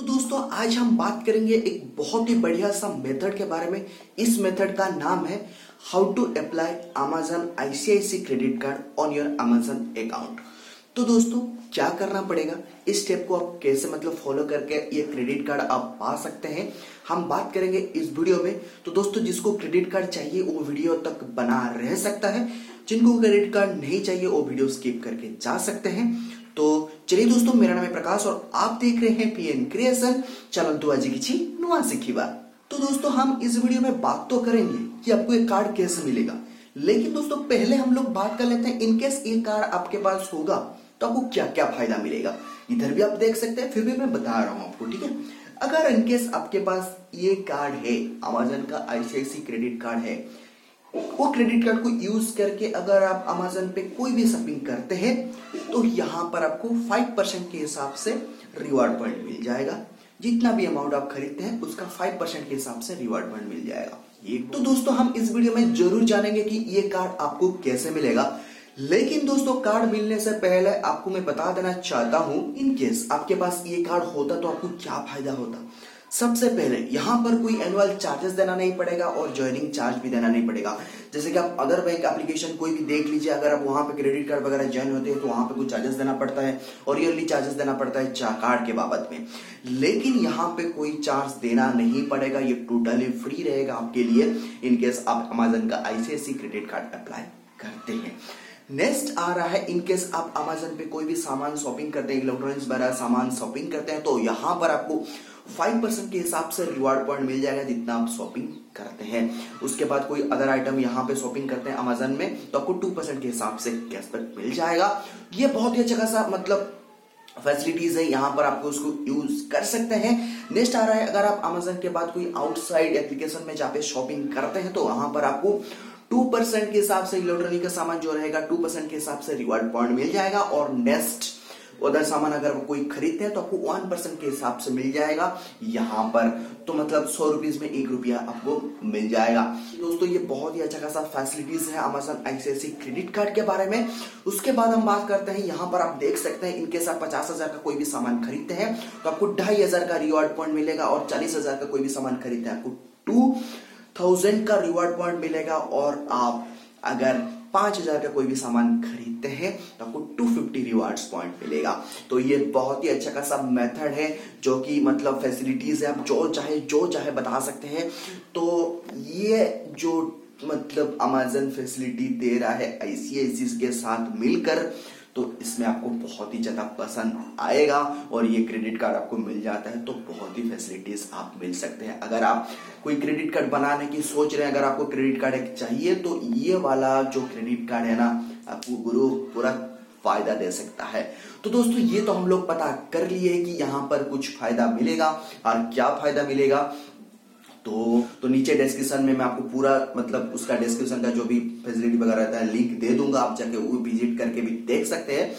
तो दोस्तों, आज हम बात करेंगे एक बहुत ही बढ़िया सा मेथड के बारे में। इस मेथड का नाम है how to apply Amazon ICICI credit card on your Amazon account तो दोस्तों, क्या करना पड़ेगा? इस स्टेप को आप कैसे मतलब फॉलो करके ये क्रेडिट कार्ड आप पा सकते हैं? हम बात करेंगे इस वीडियो में। तो दोस्तों, जिसको क्रेडिट कार्ड चाहिए, वो वीडियो तक बना रह सकता है। जिनको क्रेडिट कार्ड नहीं चाहिए, वो वीडियो स्किप करके जा सकते हैं। तो चलिए दोस्तों, मेरा नाम है प्रकाश और आप देख रहे हैं पीएन क्रिएशन चैनल तो आज की नुआ सीखी बात। तो दोस्तों, हम इस वीडियो में बात तो करेंगे कि आपको ये कार्ड कैसे मिलेगा। लेकिन दोस्तों, पहले हम लोग बात कर लेते हैं इनकेस ये कार्ड आपके पास होगा तो आपको क्या क्या फ़ायदा मिलेगा? इधर भी आप देख सकते हैं, फिर भी मैं बता रहा हूँ आपको, ठीक है? अगर इनकेस आपके पास ये कार्ड है अमेजन का आईसीआईसी क्रेडिट कार्ड है वो क्रेडिट कार्ड को यूज़ करके अगर आप अमेजोन पे कोई भी शॉपिंग करते हैं तो यहाँ पर आपको फाइव परसेंट के हिसाब से रिवार्ड पॉइंट मिल जाएगा। जितना भी अमाउंट आप खरीदते हैं उसका फाइव परसेंट के हिसाब से रिवार्ड पॉइंट मिल जाएगा। ये तो दोस्तों हम इस वीडियो में ज़रूर जानेंगे कि ये कार्ड आपको कैसे मिलेगा। लेकिन दोस्तों कार्ड मिलने से पहले आपको मैं बता देना चाहता हूँ इन केस आपके पास ये कार्ड होता तो आपको क्या फ़ायदा होता? सबसे पहले, यहाँ पर कोई एनुअल चार्जेस देना नहीं पड़ेगा और ज्वाइनिंग चार्ज भी देना नहीं पड़ेगा। जैसे कि आप अदर बैंक एप्लीकेशन कोई भी देख लीजिए, अगर आप वहाँ पे क्रेडिट कार्ड वगैरह ज्वाइन होते हैं तो वहाँ पे कुछ चार्जेस देना पड़ता है और ईयरली चार्जेस देना पड़ता है कार्ड के बाबत में। लेकिन यहाँ पे कोई चार्ज देना नहीं पड़ेगा, ये टोटली फ्री रहेगा आपके लिए इनकेस आप अमेजन का आईसीआईसी क्रेडिट कार्ड अप्लाई करते हैं। नेक्स्ट आ रहा है इनकेस आप अमेजन पे कोई भी सामान शॉपिंग करते हैं इलेक्ट्रॉनिक्स वगैरह सामान शॉपिंग करते हैं तो यहाँ पर आपको फाइव परसेंट के हिसाब से रिवार्ड पॉइंट मिल जाएगा जितना आप शॉपिंग करते हैं। उसके बाद कोई अदर आइटम यहाँ पे शॉपिंग करते हैं अमेजन में तो आपको टू के हिसाब से कैशबैक मिल जाएगा। ये बहुत ही अच्छा खासा मतलब फैसिलिटीज़ है, यहाँ पर आपको उसको यूज़ कर सकते हैं। नेक्स्ट आ रहा है, अगर आप अमेजन के बाद कोई आउटसाइड एप्लीकेशन में जहाँ पे शॉपिंग करते हैं तो वहाँ पर आपको टू परसेंट के हिसाब से इलेक्ट्रॉनिक का सामान जो रहेगा, टू परसेंट के हिसाब से रिवार्ड पॉइंट मिल जाएगा और नेक्स्ट उधर सामान अगर वो कोई खरीदते हैं तो आपको वन परसेंट के हिसाब से मिल जाएगा। यहाँ पर तो मतलब सौ रुपीज़ में एक रुपया आपको मिल जाएगा। दोस्तों, ये बहुत ही अच्छा खासा फैसिलिटीज़ है अमेजन आईसीआईसी क्रेडिट कार्ड के बारे में। उसके बाद हम बात करते हैं, यहाँ पर आप देख सकते हैं, इनके साथ पचास हज़ार का कोई भी सामान खरीदते हैं तो आपको ढाई हज़ार का रिवॉर्ड पॉइंट मिलेगा और चालीस हज़ार का कोई भी सामान खरीदते हैं। आपको टू थाउज़ेंड का रिवॉर्ड पॉइंट मिलेगा और आप अगर पाँच हज़ार का कोई भी सामान खरीदते हैं तो आपको टू फिफ्टी रिवार्ड्स पॉइंट मिलेगा। तो ये बहुत ही अच्छा खासा मेथड है, जो कि मतलब फैसिलिटीज़ है, आप जो चाहे जो चाहे बता सकते हैं। तो ये जो मतलब अमेजन फैसिलिटी दे रहा है आईसीआईसी के साथ मिलकर तो इसमें आपको बहुत ही ज़्यादा पसंद आएगा और ये क्रेडिट कार्ड आपको मिल जाता है तो बहुत ही फैसिलिटीज़ आप मिल सकते हैं। अगर आप कोई क्रेडिट कार्ड बनाने की सोच रहे हैं, अगर आपको क्रेडिट कार्ड चाहिए तो ये वाला जो क्रेडिट कार्ड है ना, आपको गुरु पूरा फ़ायदा दे सकता है। तो दोस्तों, ये तो हम लोग पता कर लिए कि यहाँ पर कुछ फ़ायदा मिलेगा और क्या फ़ायदा मिलेगा। तो तो नीचे डिस्क्रिप्शन में मैं आपको पूरा मतलब उसका डिस्क्रिप्शन का जो भी फैसिलिटी वगैरह रहता है लिंक दे दूँगा, आप जाके वो विज़िट करके भी देख सकते हैं।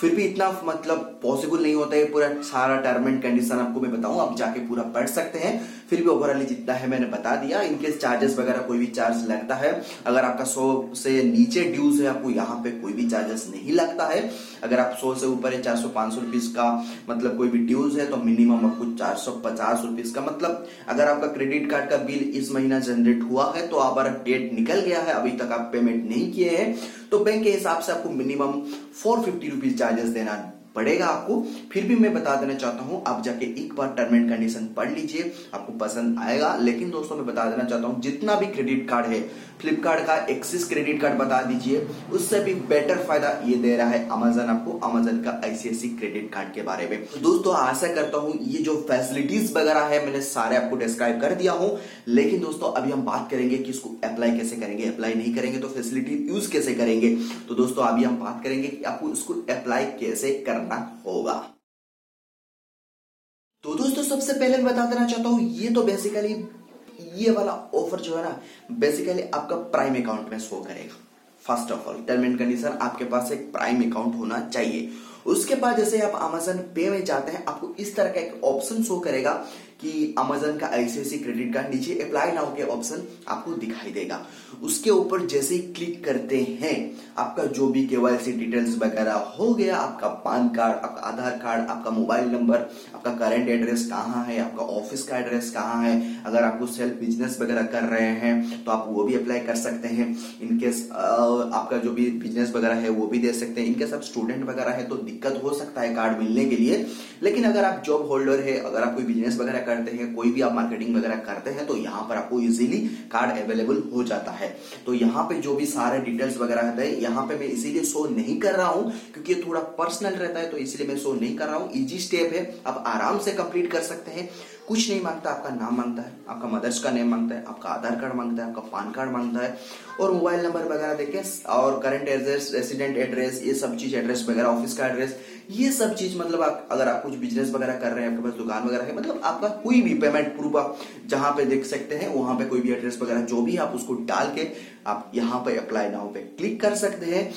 फिर भी इतना मतलब पॉसिबल नहीं होता है पूरा सारा टर्म एंड कंडीशन आपको मैं बताऊँ, आप जाके पूरा पढ़ सकते हैं। फिर भी ओवरऑली जितना है मैंने बता दिया। इनकेस चार्जेस वगैरह कोई भी चार्ज लगता है, अगर आपका सौ से नीचे ड्यूज है, आपको यहाँ पे कोई भी चार्जेस नहीं लगता है। अगर आप सौ से ऊपर है, चार सौ, पाँच सौ रुपीज़ का मतलब कोई भी ड्यूज है तो मिनिमम आपको चार सौ पचास रुपीज़ का मतलब अगर आपका क्रेडिट कार्ड का बिल इस महीना जनरेट हुआ है तो आप डेट निकल गया है, अभी तक आप पेमेंट नहीं किए हैं तो बैंक के हिसाब से आपको minimum four fifty rupees charges देना पड़ेगा आपको। फिर भी मैं बता देना चाहता हूँ, आप जाके एक बार टर्म एंड कंडीशन पढ़ लीजिए, आपको पसंद आएगा। लेकिन दोस्तों, मैं बता देना चाहता हूँ, जितना भी क्रेडिट कार्ड है फ्लिपकार्ट का एक्सिस क्रेडिट कार्ड बता दीजिए। उससे भी बेटर फ़ायदा ये दे रहा है अमेजन आपको अमेजन का आईसीआईसी क्रेडिट कार्ड के बारे में। दोस्तों, आशा करता हूँ, ये जो फैसिलिटीज़ वगैरह है, मैंने सारे आपको डिस्क्राइब कर दिया हूँ। लेकिन दोस्तों, अभी हम बात करेंगे कि इसको अप्लाई कैसे करेंगे। अप्लाई नहीं करेंगे तो फैसिलिटी यूज़ कैसे करेंगे? तो दोस्तों, अभी हम बात करेंगे कि आपको इसको अप्लाई कैसे करना होगा। तो दोस्तों, सबसे पहले मैं बता देना चाहता हूँ, ये तो बेसिकली ये वाला ऑफ़र जो है ना बेसिकली आपका प्राइम अकाउंट में शो करेगा। First of all term and condition आपके पास एक प्राइम अकाउंट होना चाहिए। उसके बाद जैसे आप अमेजन पे में जाते हैं, आपको इस तरह का एक ऑप्शन शो करेगा कि अमेजन का आईसीआईसी क्रेडिट कार्ड नीचे अप्लाई नाउ के ऑप्शन आपको दिखाई देगा। उसके ऊपर जैसे ही क्लिक करते हैं, आपका जो भी केवाईसी डिटेल्स वगैरह हो गया, आपका पान कार्ड आपका आधार कार्ड आपका मोबाइल नंबर आपका करंट एड्रेस कहाँ है, आपका ऑफ़िस का एड्रेस कहाँ है, अगर आपको सेल्फ बिज़नेस वगैरह कर रहे हैं तो आप वो भी अप्लाई कर सकते हैं। इनकेस आपका जो भी बिज़नेस वगैरह है, वो भी दे सकते हैं। इनकेस आप स्टूडेंट वगैरह है तो दिक्कत हो सकता है कार्ड मिलने के लिए। लेकिन अगर आप जॉब होल्डर है, अगर आप कोई बिज़नेस वगैरह करते हैं कोई भी आप मार्केटिंग वगैरह करते हैं तो यहाँ पर आपको इजीली कार्ड अवेलेबल हो जाता है। तो यहाँ पे जो भी सारे डिटेल्स वगैरह रहते हैं, यहाँ पे मैं इसीलिए शो नहीं कर रहा हूँ, क्योंकि ये थोड़ा पर्सनल रहता है तो इसलिए मैं शो नहीं कर रहा हूँ। इजी स्टेप है, आप आराम से कंप्लीट कर सकते हैं। कुछ नहीं माँगता, आपका नाम माँगता है, आपका मदर्स का नेम माँगता है, आपका आधार कार्ड माँगता है, आपका पान कार्ड माँगता है, और मोबाइल नंबर वगैरह देखे, और करंट एड्रेस रेसिडेंट एड्रेस ये सब चीज़ एड्रेस वगैरह ऑफ़िस का एड्रेस ये सब चीज़ मतलब आप, अगर आप कुछ बिज़नेस वगैरह कर रहे हैं, आपके पास दुकान वगैरह है मतलब आपका कोई भी पेमेंट प्रूफ आप जहाँ पे देख सकते हैं, वहाँ पे कोई भी एड्रेस वगैरह, जो भी आप उसको डाल के आप यहाँ पे अप्लाई नाउ पे क्लिक कर सकते हैं।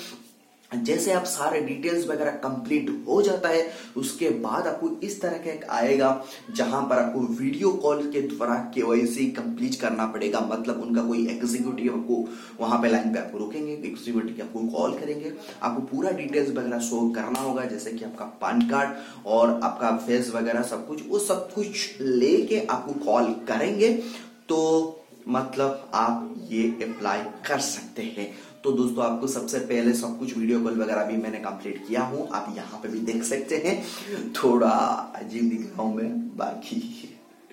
जैसे आप सारे डिटेल्स वगैरह कंप्लीट हो जाता है, उसके बाद आपको इस तरह का एक आएगा, जहाँ पर आपको वीडियो कॉल के द्वारा केवाईसी कंप्लीट करना पड़ेगा। मतलब उनका कोई एग्जीक्यूटिव आपको वहाँ पे लाइन पे आपको रोकेंगे एग्जीक्यूटिव आपको कॉल करेंगे। आपको पूरा डिटेल्स वगैरह शो करना होगा, जैसे कि आपका पान कार्ड और आपका फेस वगैरह सब कुछ, वो सब कुछ लेके आपको कॉल करेंगे। तो मतलब आप ये अप्लाई कर सकते हैं। तो दोस्तों, आपको सबसे पहले सब कुछ वीडियो कॉल वगैरह भी मैंने कंप्लीट किया हूँ। आप यहाँ पे भी देख सकते हैं। थोड़ा अजीब दिख रहा हूँ मैं। बाकी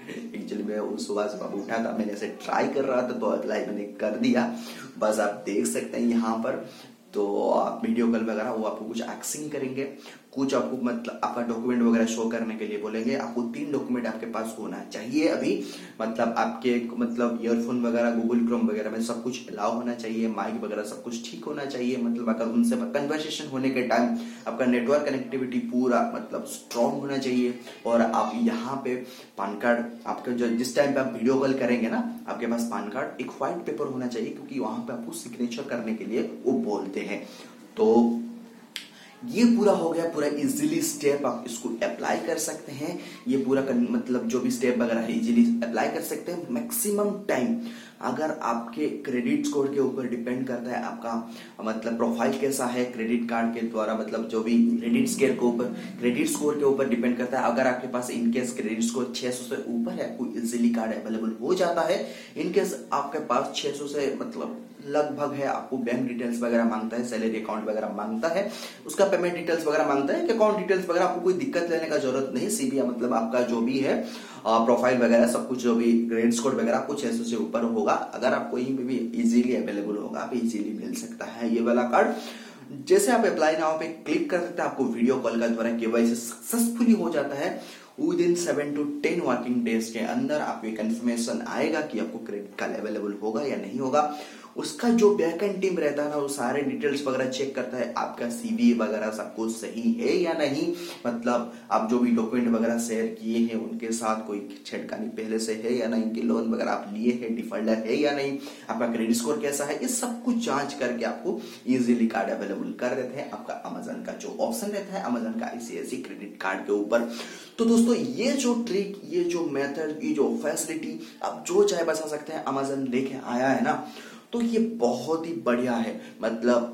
एक्चुअली मैं उस सुबह सुबह उठा था। मैंने ऐसे ट्राई कर रहा था तो अप्लाई मैंने कर दिया। बस आप देख सकते हैं यहाँ पर। तो आप वीडियो कॉल वगैरह, वो आपको कुछ एक्सिंग करेंगे। कुछ आपको मतलब आपका डॉक्यूमेंट वगैरह शो करने के लिए बोलेंगे। आपको तीन डॉक्यूमेंट आपके पास होना चाहिए अभी। मतलब आपके मतलब ईयरफोन वगैरह गूगल क्रोम वगैरह में सब कुछ अलाउ होना चाहिए। माइक वगैरह सब कुछ ठीक होना चाहिए। मतलब अगर उनसे कन्वर्सेशन होने के टाइम आपका नेटवर्क कनेक्टिविटी पूरा मतलब स्ट्रॉन्ग होना चाहिए। और आप यहाँ पे पान कार्ड आपका जो जिस टाइम पे आप वीडियो कॉल करेंगे ना, आपके पास पान कार्ड एक व्हाइट पेपर होना चाहिए क्योंकि वहाँ पे आपको सिग्नेचर करने के लिए वो बोलते हैं। तो ये पूरा हो गया पूरा इजीली स्टेप आप इसको अप्लाई कर सकते हैं। ये पूरा कर, मतलब जो भी स्टेप वगैरह है इजीली अप्लाई कर सकते हैं। मैक्सिमम टाइम अगर आपके क्रेडिट स्कोर के ऊपर डिपेंड करता है, आपका मतलब प्रोफ़ाइल कैसा है क्रेडिट कार्ड के द्वारा मतलब जो भी क्रेडिट स्केल के ऊपर क्रेडिट स्कोर के ऊपर डिपेंड करता है। अगर आपके पास इनकेस क्रेडिट स्कोर 600 से ऊपर है आपको इजिली कार्ड अवेलेबल हो जाता है इनकेस आपके पास 600 से मतलब लगभग है, आपको बैंक डिटेल्स वगैरह माँगता है सैलरी अकाउंट वगैरह माँगता है, उसका पेमेंट डिटेल्स वगैरह माँगता है अकाउंट डिटेल्स वगैरह आपको कोई दिक्कत लेने का ज़रूरत नहीं सीबीआई मतलब आपका जो भी है प्रोफ़ाइल वगैरह, सब कुछ जो भी ग्रेड स्कोर वगैरह, कुछ ऐसे से ऊपर होगा। अगर आप कोई भी इजीली अवेलेबल होगा, आप इजीली मिल सकता है ये वाला कार्ड जैसे आप अप्लाई नाउ पे क्लिक कर सकते हैं, आपको वीडियो कॉल का द्वारा केवाईसी सक्सेसफुली हो जाता है। Within seven to ten working days के अंदर आपको एक इन्फॉर्मेशन आएगा कि आपको क्रेडिट कार्ड अवेलेबल होगा या नहीं होगा। उसका जो बैक टीम रहता है ना, वो सारे डिटेल्स वगैरह चेक करता है, आपका सीवी वगैरह सब कुछ सही है या नहीं? मतलब आप जो भी डॉक्यूमेंट वगैरह शेयर किए हैं, उनके साथ कोई छेड़खानी पहले से है या नहीं? कि लोन वगैरह आप लिए हैं डिफॉल्टर है या नहीं? आपका क्रेडिट स्कोर कैसा है? ये सब कुछ जाँच करके आपको इजिली कार्ड अवेलेबल कर देते हैं। आपका अमेजन का जो ऑप्शन रहता है अमेजन का आईसीआईसी क्रेडिट कार्ड के ऊपर। तो दोस्तों, ये जो ट्रिक ये जो मेथड ये जो फैसिलिटी आप जो चाहे बता सकते हैं अमेजन लेके आया है ना तो ये बहुत ही बढ़िया है। मतलब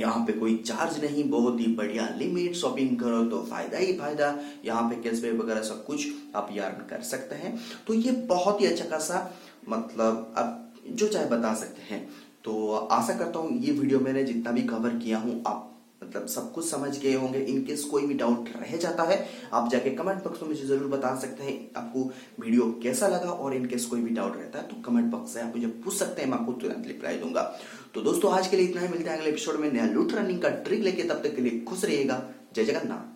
यहाँ पे कोई चार्ज नहीं, बहुत ही बढ़िया लिमिट शॉपिंग करो तो फ़ायदा ही फ़ायदा। यहाँ पे कैशबैक वगैरह सब कुछ आप यार्न कर सकते हैं। तो ये बहुत ही अच्छा खासा मतलब आप जो चाहे बता सकते हैं। तो आशा करता हूँ ये वीडियो मैंने जितना भी कवर किया हूँ, आप मतलब सब कुछ समझ गए होंगे इनकेस कोई भी डाउट रह जाता है, आप जाके कमेंट बॉक्स में मुझे ज़रूर बता सकते हैं आपको वीडियो कैसा लगा और इनकेस कोई भी डाउट रहता है तो कमेंट बॉक्स से आप मुझे पूछ सकते हैं, मैं आपको तुरंत रिप्लाई दूँगा। तो दोस्तों, आज के लिए इतना ही, मिलते हैं अगले एपिसोड में नया लूट रनिंग का ट्रिक लेके, तब तक के लिए खुश रहिएगा। जय जगन्नाथ।